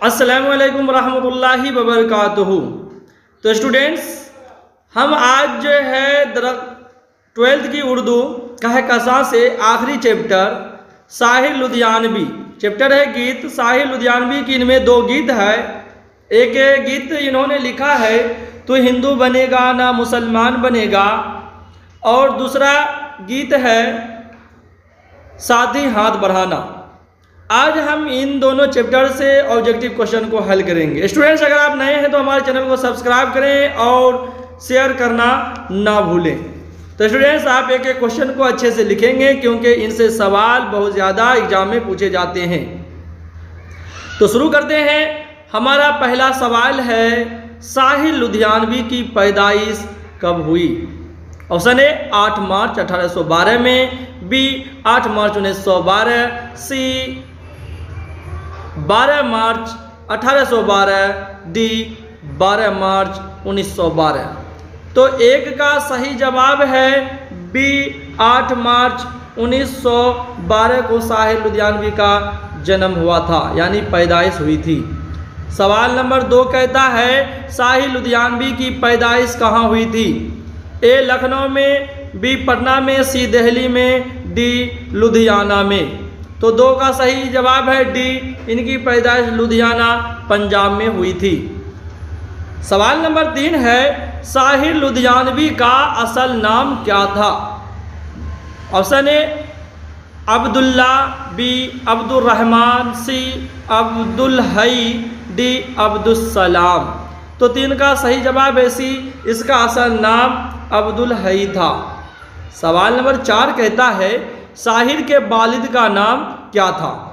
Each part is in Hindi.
अस्सलाम वालेकुम रहमतुल्लाहि वबरकातुहू तो स्टूडेंट्स हम आज जो है ट्वेल्थ की उर्दू कहकसा से आखिरी चैप्टर साहिर लुधियानवी। चैप्टर है गीत साहिर लुधियानवी की इनमें दो गीत है। एक गीत इन्होंने लिखा है तो हिंदू बनेगा ना मुसलमान बनेगा। और दूसरा गीत है, साथी हाथ बढ़ाना। आज हम इन दोनों चैप्टर से ऑब्जेक्टिव क्वेश्चन को हल करेंगे। स्टूडेंट्स अगर आप नए हैं तो हमारे चैनल को सब्सक्राइब करें और शेयर करना ना भूलें। तो स्टूडेंट्स आप एक एक क्वेश्चन को अच्छे से लिखेंगे क्योंकि इनसे सवाल बहुत ज़्यादा एग्ज़ाम में पूछे जाते हैं। तो शुरू करते हैं। हमारा पहला सवाल है साहिल लुधियानवी की पैदाइश कब हुई? ऑप्शन ए 8 मार्च 1812 में बी 8 मार्च 1912 सी 12 मार्च 1812 डी 12 मार्च 1912 तो एक का सही जवाब है बी 8 मार्च 1912 को साहिल लुधियानवी का जन्म हुआ था, यानी पैदाइश हुई थी। सवाल नंबर दो कहता है, साहिल लुधियानवी की पैदाइश कहाँ हुई थी? ए, लखनऊ में, बी, पटना में, सी दिल्ली में, डी, लुधियाना में। तो दो का सही जवाब है डी। इनकी पैदाइश लुधियाना, पंजाब में हुई थी। सवाल नंबर तीन है, साहिर लुधियानवी का असल नाम क्या था? Option A, Abdullah, B Abdul Rahman C Abdul Hai D Abdulsalam तो तीन का सही जवाब है सी, इसका असल नाम अब्दुल हई था। सवाल नंबर चार कहता है साहिर के वालिद का नाम क्या था?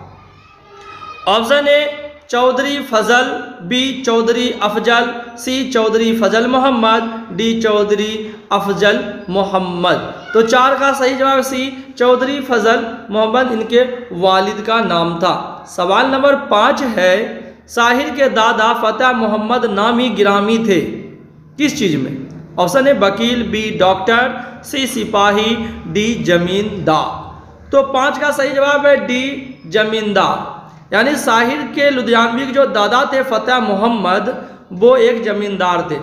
Option A, Chaudhary Fazal, B, Chaudhary Afzal, C, Chaudhary Fazal Mohammad, D, Chaudhary Afzal Mohammad. तो चार का सही जवाब सी, चौधरी फजल मोहम्मद, इनके वालिद का नाम था। सवाल नंबर पाँच है, साहिर के दादा फतेह मोहम्मद नामी गिरामी थे। किस चीज़ में? ऑप्शन ए, वकील, बी, डॉक्टर, सी, सिपाही, डी, जमींदार। तो पाँच का सही जवाब है डी, जमींदार। यानी साहिर के लुधियानवी के जो दादा थे, फतेह मोहम्मद, वो एक जमींदार थे।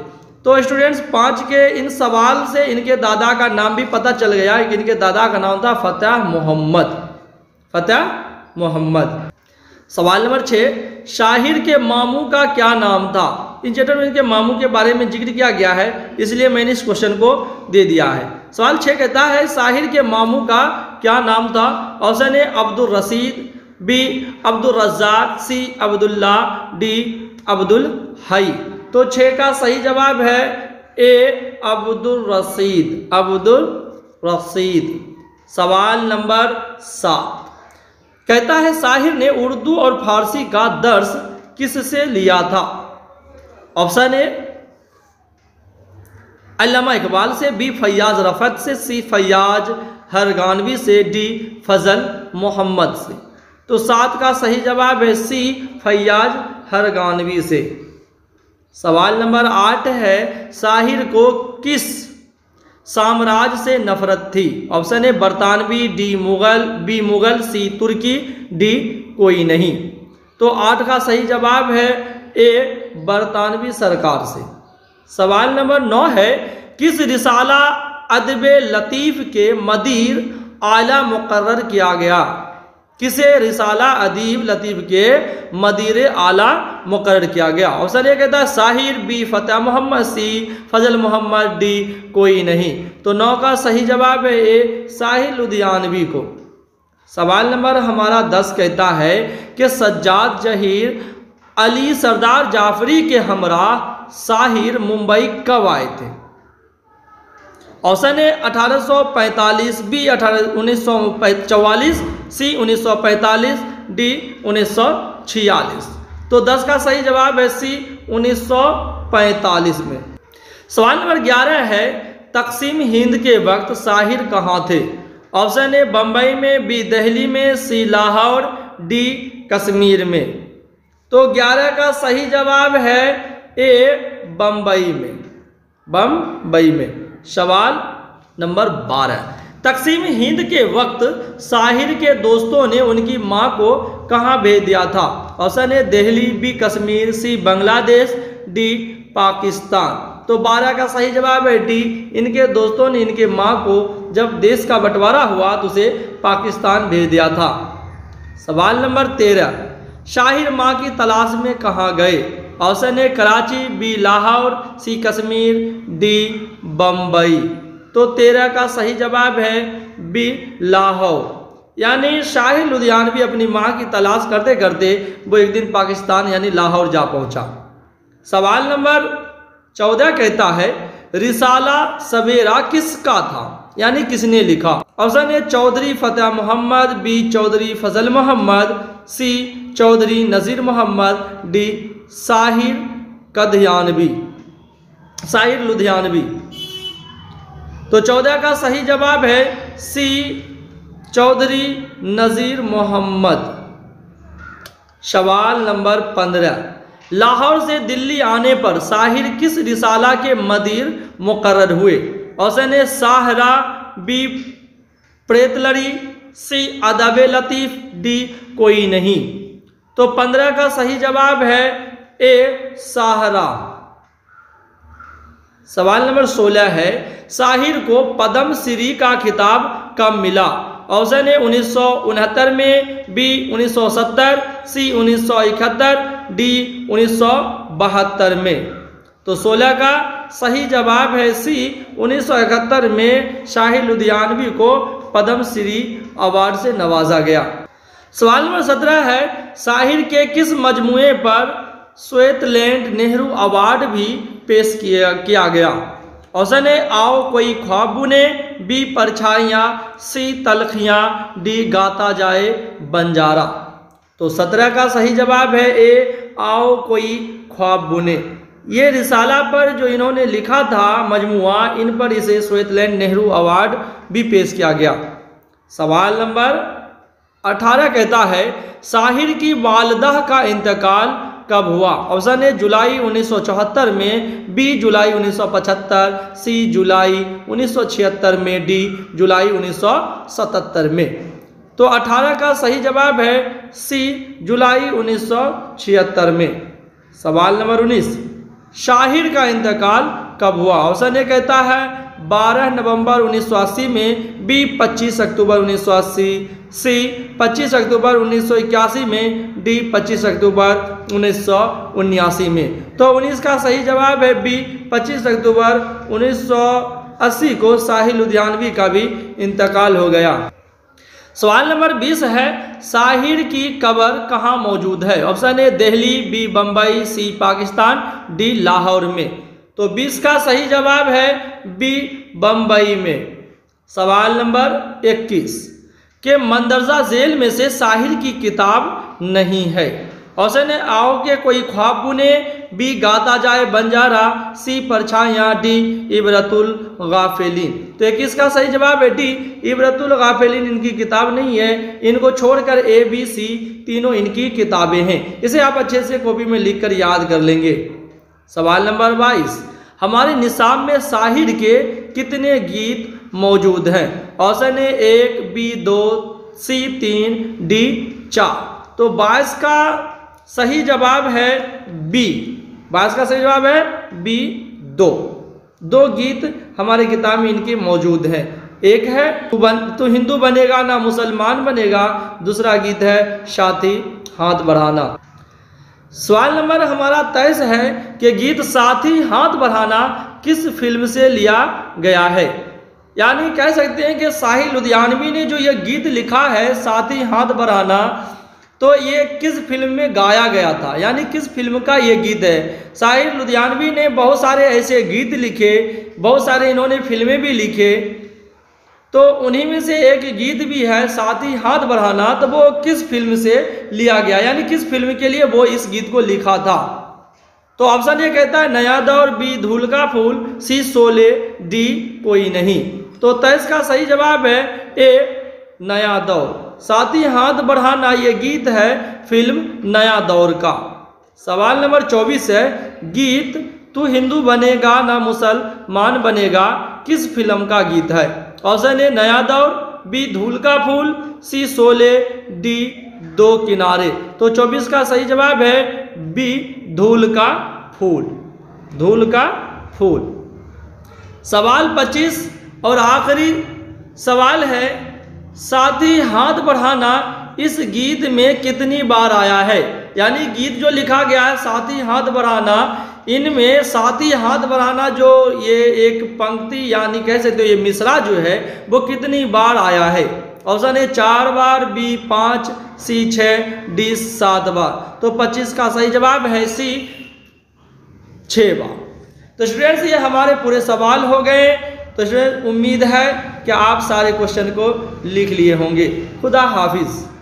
तो स्टूडेंट्स पाँच के इन सवाल से इनके दादा का नाम भी पता चल गया कि इनके दादा का नाम था फतेह मोहम्मद। फतेह मोहम्मद। सवाल नंबर छः शाहिर के मामू का क्या नाम था? इन चैप्टर में इनके मामू के बारे में ज़िक्र किया गया है, इसलिए मैंने इस क्वेश्चन को दे दिया है। सवाल छः कहता है साहिर के मामू का क्या नाम था? Option A Abdul Rashid B Abdul Razzaq C Abdullah D Abdul Hai तो छः का सही जवाब है ए अब्दुल रसीद अब्दुल रसीद सवाल नंबर सात। कहता है साहिर ने उर्दू और फारसी का दर्स किस से लिया था? ऑप्शन ए अल्लामा इकबाल से बी फैयाज रफत से सी फैयाज हरगानवी से डी फजल मोहम्मद से। तो सात का सही जवाब है सी फैयाज हरगानवी से। सवाल नंबर आठ है, साहिर को किस साम्राज्य से नफरत थी? Option A बरतानवी, D Mughal, B Mughal, C Turki, D कोई नहीं। तो आठ का सही जवाब है ए बरतानवी सरकार से। सवाल नंबर नौ है, किस रिसाला अदब लतीफ़ के मदीर आला मुकर्र किया गया। किसे रिसाला अदीब लतीफ़ के मदीर आला मुकर किया गया? ऑप्शन ए कहता है, Sahir B Fateh Mohammad, C Fazal Mohammad, D कोई नहीं। तो नौ का सही जवाब है ए साहिर लुधियानवी को। सवाल नंबर हमारा दस कहता है कि सज्जाद जहीर अली सरदार जाफरी के हमरा साहिर मुंबई कब आए थे? ऑप्शन ए 1845 बी अठारह उन्नीस सौ चौवालीस, सी 1945 डी 1946 तो 10 का सही जवाब है सी 1945 में। सवाल नंबर 11 है, तकसीम हिंद के वक्त साहिर कहाँ थे? ऑप्शन ए बम्बई में, बी, दिल्ली में, सी, लाहौर, डी, कश्मीर में। तो 11 का सही जवाब है ए बम्बई में। बम्बई में। सवाल नंबर बारह। तकसीम हिंद के वक्त साहिर के दोस्तों ने उनकी माँ को कहाँ भेज दिया था? Option A Delhi, B Kashmir, C Bangladesh, D Pakistan. तो बारह का सही जवाब है डी। इनके दोस्तों ने इनके माँ को जब देश का बंटवारा हुआ तो उसे पाकिस्तान भेज दिया था। सवाल नंबर तेरह। शाहिर माँ की तलाश में कहाँ गए? Option A Karachi, B Lahore, C Kashmir, D Bombay तो तेरह का सही जवाब है बी लाहौर। यानी शाहिर लुधियानवी अपनी माँ की तलाश करते करते वो एक दिन पाकिस्तान यानी लाहौर जा पहुँचा। सवाल नंबर चौदह कहता है, रिसाला सवेरा किसका था? यानी किसने लिखा? Option A Chaudhary Fateh Mohammad, B Chaudhary Fazal Mohammad, C Chaudhary Nazir Mohammad, D Sahir Qadianvi. Sahir Ludhianvi. तो चौदह का सही जवाब है सी, चौधरी नज़ीर मोहम्मद। सवाल नंबर पंद्रह। लाहौर से दिल्ली आने पर साहिर किस रिसाला के मदीर मुकर हुए? ऑप्शन ए, साहरा, बी प्रेतलरी सी, अदब लतीफ़, डी, कोई नहीं। तो पंद्रह का सही जवाब है ए साहरा। सवाल नंबर सोलह है, साहिर को पद्म श्री का खिताब कब मिला? ऑप्शन ए उन्नीस सौ उनहत्तर में, बी 1970 सी 1971 डी उन्नीस सौ बहत्तर में। तो 16 का सही जवाब है सी 1971 में शाहिर लुधियानवी को पद्म श्री अवार्ड से नवाजा गया। सवाल नंबर सत्रह है, साहिर के किस मजमुए पर श्वेतलैंड नेहरू अवार्ड भी पेश किया किया गया? ऑप्शन ए, आओ कोई ख्वाब बुने बी, परछाइयाँ, सी, तलखियाँ, डी, गाता जाए बंजारा। तो सत्रह का सही जवाब है ए, आओ कोई ख्वाब बुने ये रिसाला पर जो इन्होंने लिखा था, मजमुआ, इन पर इसे श्वेतलैंड नेहरू अवार्ड भी पेश किया गया। सवाल नंबर अठारह कहता है, साहिर की वालदा का इंतकाल कब हुआ? ऑप्शन ए जुलाई 1974 में बी जुलाई 1975 सी जुलाई 1976 में डी जुलाई 1977 में। तो 18 का सही जवाब है सी जुलाई 1976 में। सवाल नंबर 19 शाहिर का इंतकाल कब हुआ? ऑप्शन ए कहता है 12 नवंबर 1980 में, बी 25 अक्टूबर 1980 सी 25 अक्टूबर 1981 में, डी 25 अक्टूबर उन्नीस में। तो 19 का सही जवाब है बी 25 अक्टूबर 1980 को साहिल लुधियानवी का भी इंतकाल हो गया। सवाल नंबर 20 है, साहिर की कबर कहाँ मौजूद है? Option A Delhi, B Bombay C Pakistan, D Lahore में। तो 20 का सही जवाब है बी बम्बई में। सवाल नंबर 21 के मंदरजा जेल में से साहिर की किताब नहीं है। ऑप्शन है आओ के कोई ख्वाब बुने बी गाता जाए बंजारा सी परछाइयाँ डी, इबरतुल गाफिलिन। तो एक इसका सही जवाब है डी इबरतुल गाफिलिन इनकी किताब नहीं है। इनको छोड़कर ए बी सी तीनों इनकी किताबें हैं। इसे आप अच्छे से कॉपी में लिख कर याद कर लेंगे। सवाल नंबर बाईस, हमारे निसाब में साहिर के कितने गीत मौजूद हैं? ऑप्शन ए एक, बी दो, सी तीन, डी चार। तो बाईस का सही जवाब है बी। बाईस का सही जवाब है बी दो। दो गीत हमारे किताब में इनके मौजूद हैं। एक है, तू बन, तू हिंदू बनेगा ना मुसलमान बनेगा। दूसरा गीत है साथी हाथ बढ़ाना। सवाल नंबर हमारा तेईस है कि गीत साथी हाथ बढ़ाना किस फ़िल्म से लिया गया है? यानी कह सकते हैं कि साहिल लुधियानवी ने जो यह गीत लिखा है, साथी हाथ बढ़ाना तो ये किस फ़िल्म में गाया गया था? यानी किस फ़िल्म का ये गीत है? साहिर लुधियानवी ने बहुत सारे ऐसे गीत लिखे, बहुत सारे इन्होंने फ़िल्में भी लिखे। तो उन्हीं में से एक गीत भी है, साथ ही हाथ बढ़ाना तो वो किस फ़िल्म से लिया गया? यानी किस फ़िल्म के लिए वो इस गीत को लिखा था? तो ऑप्शन ये कहता है, नया दौर बी धूल का फूल, सी सोले डी कोई नहीं। तो तेईस का सही जवाब है, ए, नया दौर। साथ ही हाथ बढ़ाना ये गीत है फ़िल्म नया दौर का। सवाल नंबर चौबीस है, गीत, तू हिंदू बनेगा ना मुसलमान बनेगा, किस फ़िल्म का गीत है? ऑप्शन ए नया दौर, बी धूल का फूल, सी सोले, डी दो किनारे। तो 24 का सही जवाब है बी धूल का फूल। धूल का फूल। सवाल 25 और आखिरी सवाल है, साथी हाथ बढ़ाना इस गीत में कितनी बार आया है? यानी गीत जो लिखा गया है, साथी हाथ बढ़ाना इनमें साथी हाथ बढ़ाना जो ये एक पंक्ति, यानी कह सकते हो ये मिसरा जो है, वो कितनी बार आया है? ऑप्शन ए, चार बार, बी, पाँच, सी छः डी, सात बार। तो पच्चीस का सही जवाब है सी छः बार। तो स्टूडेंट्स ये हमारे पूरे सवाल हो गए। तो स्टूडेंट उम्मीद है कि आप सारे क्वेश्चन को लिख लिए होंगे। खुदा हाफिज़।